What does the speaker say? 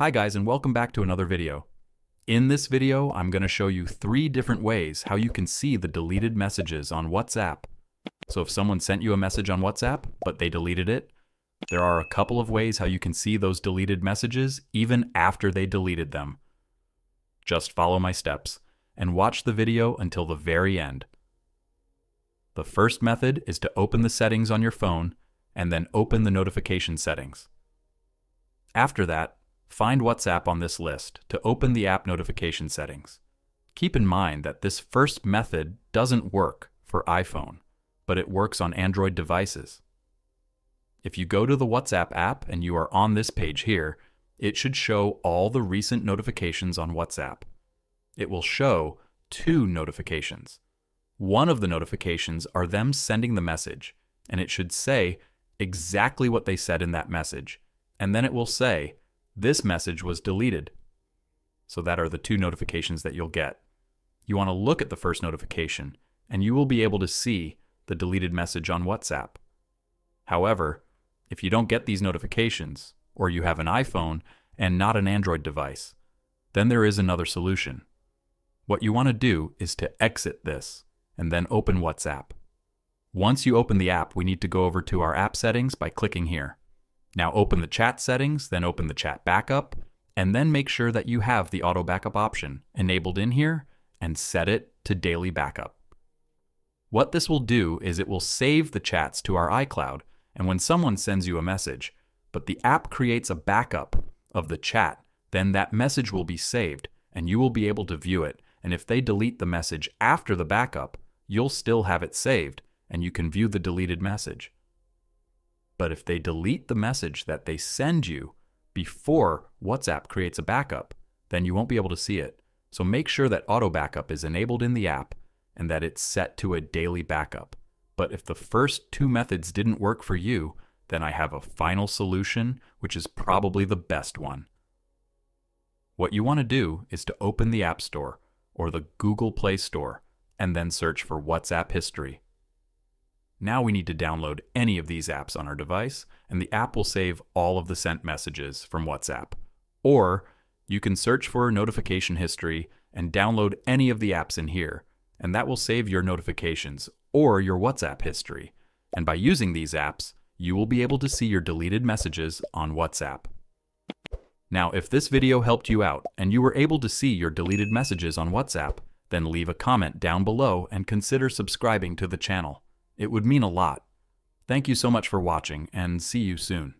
Hi guys and welcome back to another video. In this video, I'm going to show you three different ways how you can see the deleted messages on WhatsApp. So if someone sent you a message on WhatsApp, but they deleted it, there are a couple of ways how you can see those deleted messages even after they deleted them. Just follow my steps and watch the video until the very end. The first method is to open the settings on your phone and then open the notification settings. After that, find WhatsApp on this list to open the app notification settings. Keep in mind that this first method doesn't work for iPhone, but it works on Android devices. If you go to the WhatsApp app and you are on this page here, it should show all the recent notifications on WhatsApp. It will show two notifications. One of the notifications are them sending the message, and it should say exactly what they said in that message. And then it will say, this message was deleted. So that are the two notifications that you'll get. You want to look at the first notification, and you will be able to see the deleted message on WhatsApp. However, if you don't get these notifications, or you have an iPhone and not an Android device, then there is another solution. What you want to do is to exit this and then open WhatsApp. Once you open the app, we need to go over to our app settings by clicking here. Now open the chat settings, then open the chat backup, and then make sure that you have the auto backup option enabled in here and set it to daily backup. What this will do is it will save the chats to our iCloud, and when someone sends you a message, but the app creates a backup of the chat, then that message will be saved and you will be able to view it. And if they delete the message after the backup, you'll still have it saved and you can view the deleted message. But if they delete the message that they send you before WhatsApp creates a backup, then you won't be able to see it. So make sure that auto backup is enabled in the app and that it's set to a daily backup. But if the first two methods didn't work for you, then I have a final solution, which is probably the best one. What you want to do is to open the App Store or the Google Play Store and then search for WhatsApp History. Now we need to download any of these apps on our device, and the app will save all of the sent messages from WhatsApp. Or you can search for notification history and download any of the apps in here, and that will save your notifications or your WhatsApp history. And by using these apps, you will be able to see your deleted messages on WhatsApp. Now, if this video helped you out and you were able to see your deleted messages on WhatsApp, then leave a comment down below and consider subscribing to the channel. It would mean a lot. Thank you so much for watching and see you soon.